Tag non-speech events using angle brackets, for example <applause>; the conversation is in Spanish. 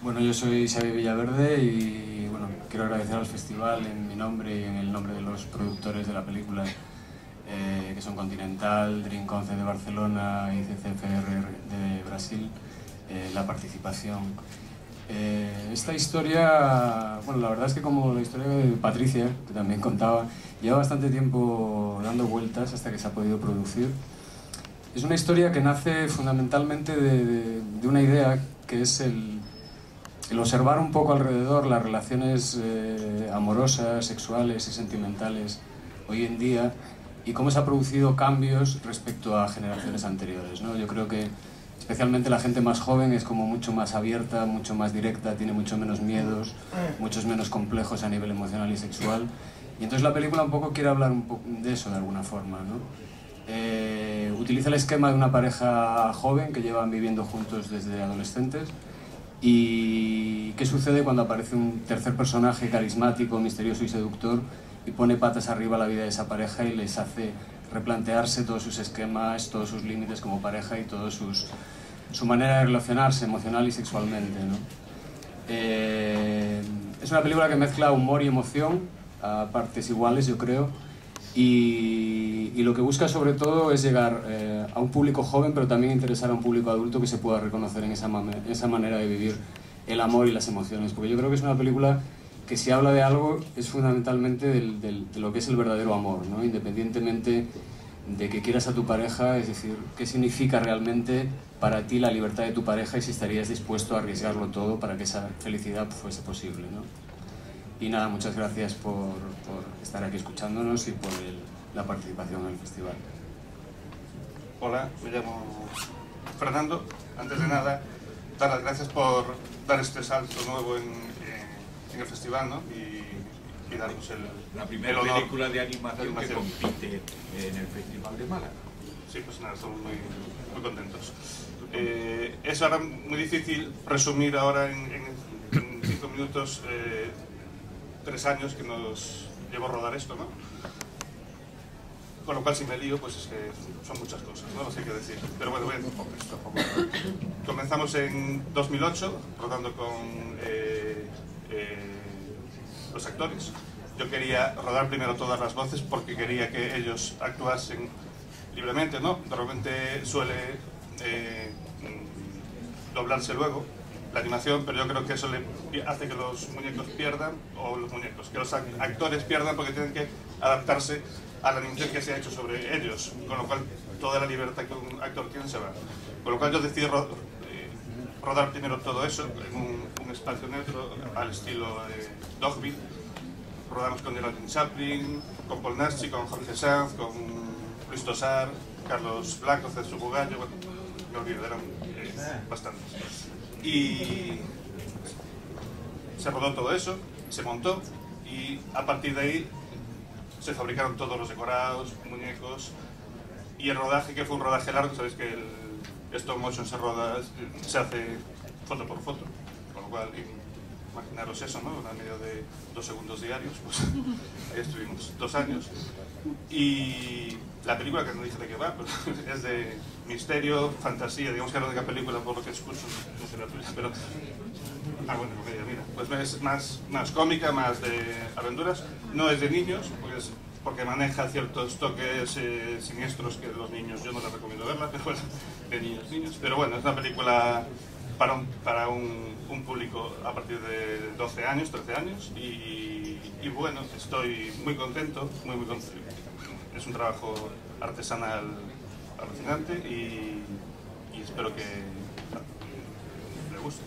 Bueno, yo soy Xavi Villaverde y bueno, quiero agradecer al festival en mi nombre y en el nombre de los productores de la película, eh, que son Continental, Dream Concept de Barcelona y CCFR de Brasil, eh, la participación. Eh, esta historia, bueno, la verdad es que como la historia de Patricia, que también contaba, lleva bastante tiempo dando vueltas hasta que se ha podido producir. Es una historia que nace fundamentalmente de una idea que es el, el observar un poco alrededor las relaciones eh, amorosas, sexuales y sentimentales hoy en día y cómo se han producido cambios respecto a generaciones anteriores. ¿no? Yo creo que especialmente la gente más joven es como mucho más abierta, mucho más directa, tiene mucho menos miedos, muchos menos complejos a nivel emocional y sexual. Y entonces la película un poco quiere hablar un poco de eso de alguna forma. ¿no? Eh, utiliza el esquema de una pareja joven que llevan viviendo juntos desde adolescentes ¿Y qué sucede cuando aparece un tercer personaje carismático, misterioso y seductor y pone patas arriba la vida de esa pareja y les hace replantearse todos sus esquemas, todos sus límites como pareja y toda su manera de relacionarse emocional y sexualmente? ¿no? Eh, es una película que mezcla humor y emoción a partes iguales, yo creo, y, y, lo que busca sobre todo es llegar eh, a un público joven, pero también interesar a un público adulto que se pueda reconocer en esa, esa manera de vivir el amor y las emociones. Porque yo creo que es una película que si habla de algo es fundamentalmente del, del, de lo que es el verdadero amor, ¿no? independientemente de que quieras a tu pareja, es decir, qué significa realmente para ti la libertad de tu pareja y si estarías dispuesto a arriesgarlo todo para que esa felicidad fuese posible. ¿no? Y nada, muchas gracias por, por estar aquí escuchándonos y por el, la participación en el festival. Hola, me llamo Fernando. Antes de nada, dar las gracias por dar este salto nuevo en, en, en el festival ¿no? y, y, darnos el La primera el película de animación, de animación, que compite en el Festival de Málaga. Sí, pues nada, estamos muy, muy contentos. Eh, es ahora muy difícil resumir ahora en, en cinco minutos eh, tres años que nos llevó a rodar esto, ¿no? Con lo cual, si me lío, pues es que son muchas cosas, ¿no? No sé qué decir. Pero bueno, voy a poco esto. Poco. Comenzamos en 2008, rodando con eh, eh, los actores. Yo quería rodar primero todas las voces porque quería que ellos actuasen libremente, ¿no? Normalmente suele eh, doblarse luego la animación, pero yo creo que eso le hace que los muñecos pierdan, o los muñecos, que los actores pierdan porque tienen que adaptarse a la animación que se ha hecho sobre ellos, con lo cual toda la libertad que un actor tiene se va. Con lo cual yo decidí ro eh, rodar primero todo eso en un, un espacio neutro al estilo de Dogville. Rodamos con Geraldine Chaplin, con Paul Naschi, con Jorge Sanz, con Luis Tosar, Carlos Blanco, César Bugallo, bueno, olvido, eran eh, bastantes. Y se rodó todo eso, se montó y a partir de ahí se fabricaron todos los decorados, muñecos y el rodaje que fue un rodaje largo, sabéis que el stop motion se roda, se hace foto por foto, con lo cual imaginaros eso, ¿no? A medio de dos segundos diarios, pues ahí estuvimos dos años. Y la película, que no dije de qué va, <laughs> es de misterio, fantasía, digamos que la única película por lo que escucho, no sé la pero... Ah, bueno, comedia, mira, pues es más, más cómica, más de aventuras, no es de niños, porque, porque maneja ciertos toques eh, siniestros que los niños, yo no les recomiendo verla, <laughs> pero bueno, de niños, niños, pero bueno, es una película para un, para un, un, a partir de 12 años, 13 años y, bueno, estoy muy contento, muy muy contento. Es un trabajo artesanal alucinante y espero que le guste.